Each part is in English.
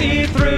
see through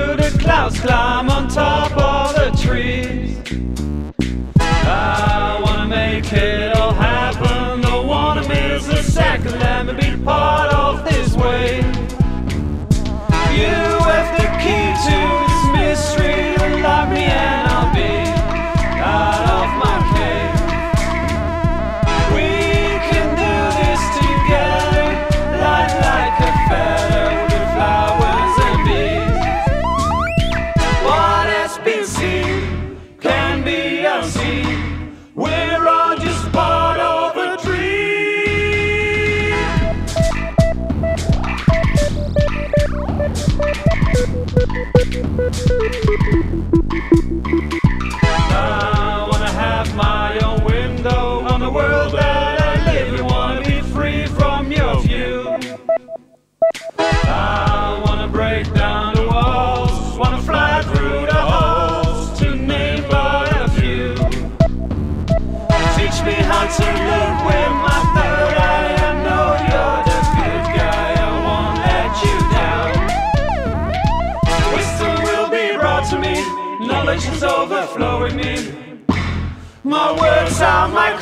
Knowledge is overflowing me. My words are my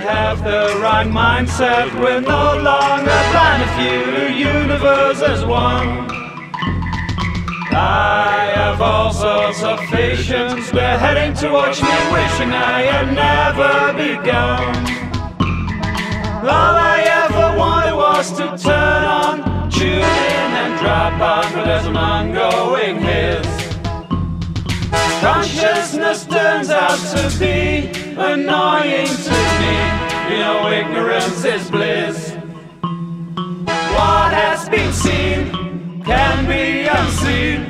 have the right mindset, we're no longer blind. If you, universe as one. I have all sorts of patience. They're heading towards me, wishing I had never begun. All I ever wanted was to turn on, tune in, and drop on, but there's an ongoing hiss. Consciousness turns out to be annoying to me. You know, ignorance is bliss. What has been seen can be unseen.